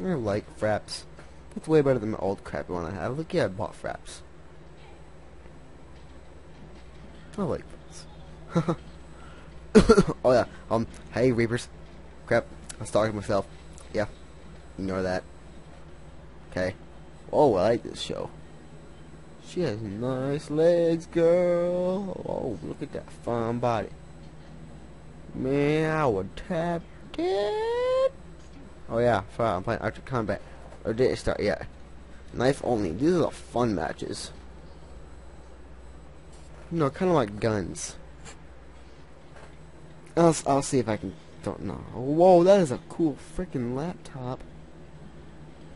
I like Fraps. It's way better than the old crappy one I have. Look, yeah, I bought Fraps. I like Fraps. oh yeah, um, hey Reapers. Crap, I was talking to myself. Yeah, ignore that. Okay. Oh, I like this show. She has nice legs, girl. Oh, look at that fine body. Man, I would tap it. Oh yeah, fine. I'm playing Arctic Combat. Or did it start yet? Knife only. These are the fun matches. Know, kind of like guns. I'll, I'll see if I can. Don't know. Whoa, that is a cool freaking laptop.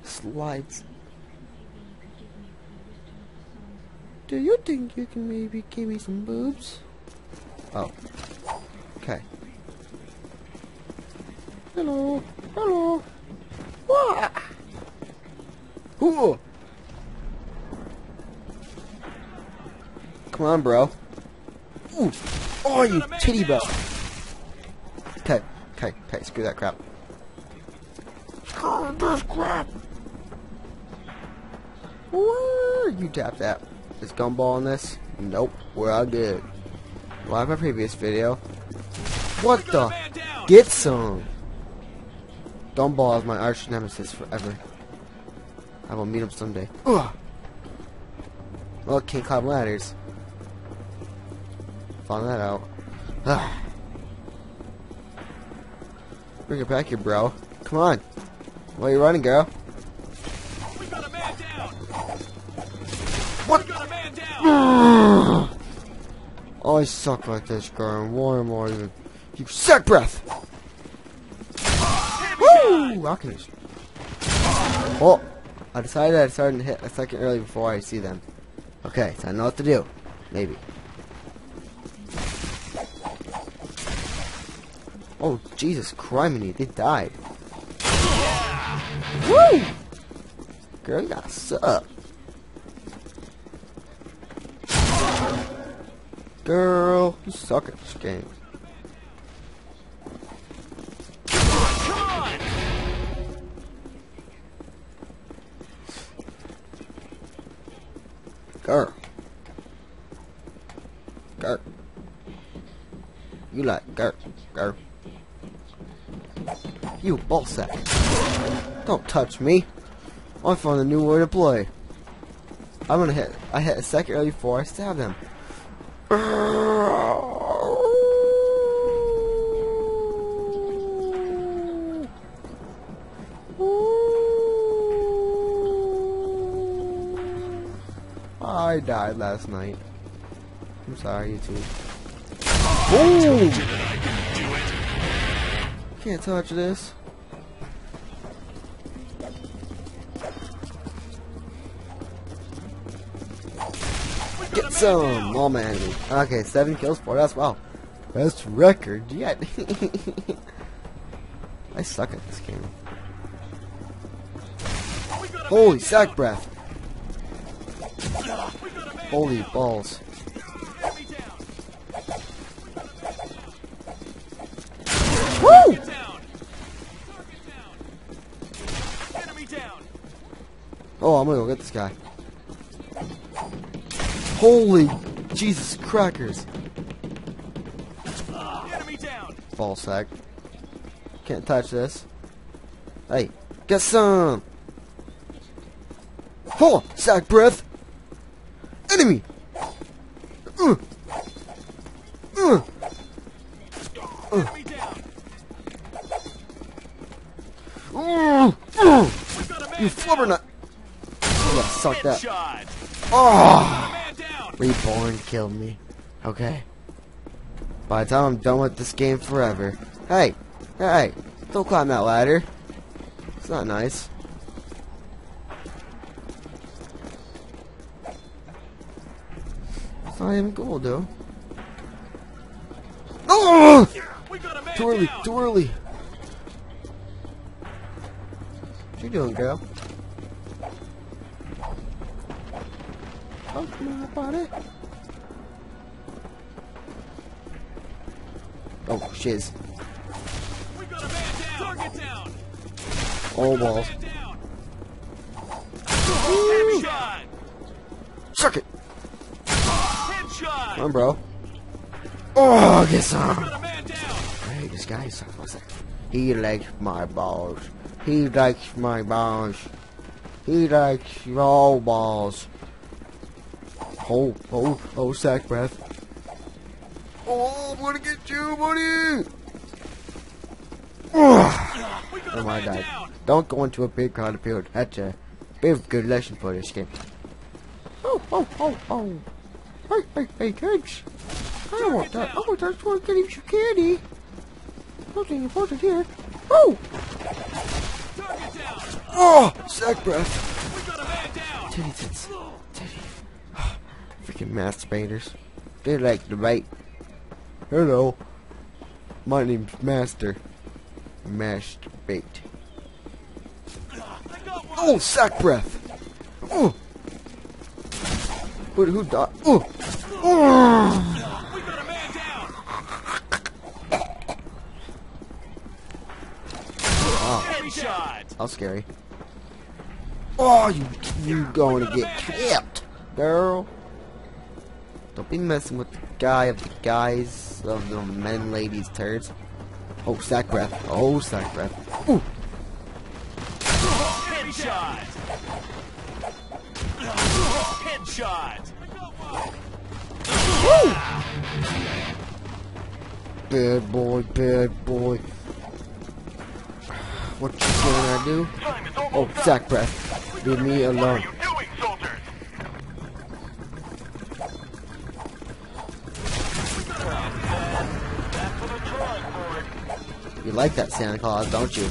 Slides. Do you think you can maybe give me some boobs? Oh. Okay. Hello. Hello. What? Ooh. Come on, bro. Ooh. Oh, you titty bro. Okay, okay, okay, screw that crap. Screw this crap. Where you tap that? Is gumball in this? Nope, we're all good. Like my previous video. What the? Get some! Gumball is my arch nemesis forever. I will meet him someday. Ugh. Well, can't climb ladders. Found that out. Ugh. Bring it back here, bro. Come on. Why are you running, girl? We got a man down. What? We got a man down. Oh, I suck like this, girl. More and more. You, you suck breath. Rocket. Oh, I decided I started to hit a second early before I see them. Okay, so I know what to do. Maybe. Oh, Jesus criminy, they died. Woo! Girl, you gotta suck. Girl, you suck at this game. Girl. Girl. You like girl. Girl. You ball sack. Don't touch me. I found a new way to play. I'm gonna hit. I hit a second early before I stab them. Oh, I died last night. I'm sorry, YouTube. Boom! Can't touch this. Get some! Oh man. Okay, seven kills, for us. Wow. Best record yet. I suck at this game. Holy sack breath. We got a man Holy balls. Woo! Target down. Target down. Enemy down. Oh, I'm gonna go get this guy. Holy Jesus crackers. Ball sack. Can't touch this. Hey, get some! Oh, sack breath! Enemy! Uh. Uh. Enemy down. Uh. Uh. We got a man You flubber nut! Yeah, suck that. Oh! Reborn killed me. Okay. By the time I'm done with this game forever. Hey! Hey! Don't climb that ladder. It's not nice. It's not even cool, dude. Oh! Too early, too early. What you doing, girl? Oh, my body. Oh, shiz. We got a man down. Target down. Oh balls. Man. Headshot. Suck it. Headshot. Come on, bro. Oh, get uh, some. Guy's? He likes my balls. He likes my balls. He likes your balls. Oh, oh, oh, sack breath. Oh, I'm gonna get you, buddy. Ugh. We got Oh my god. down. Don't go into a big crowded field. That's a bit of good lesson for this game. Oh, oh, oh, oh. Hey, hey, hey, kids. I don't want that. Oh, I just want to get you some candy. Nothing important here. Oh! Target down. Oh! Sack breath. We got a man down. Titty tits. Titty. Freaking masturbators. They like to bite. Hello. My name's Master. Masturbate. Got one. Oh, sack breath. Oh. Who, who died? Oh. Oh. We got a man down. Headshot. How scary. Oh, you, you going to get clipped, girl. Don't be messing with the guy of the guys of the men, ladies, turds. Oh, sack breath. Oh, sack breath. Ooh. Headshot. Headshot. Bad boy, bad boy. What you gonna do? Oh, sack breath. Leave me alone. You like that Santa Claus, don't you?